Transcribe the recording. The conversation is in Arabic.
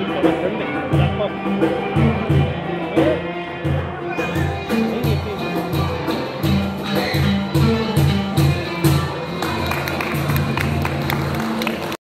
بس انك